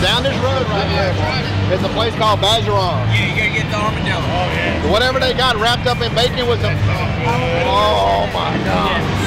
down this road right here. It's a place called Bajeron. Yeah, you gotta get the armadillo. Oh yeah. Whatever they got wrapped up in bacon was a. Oh my god.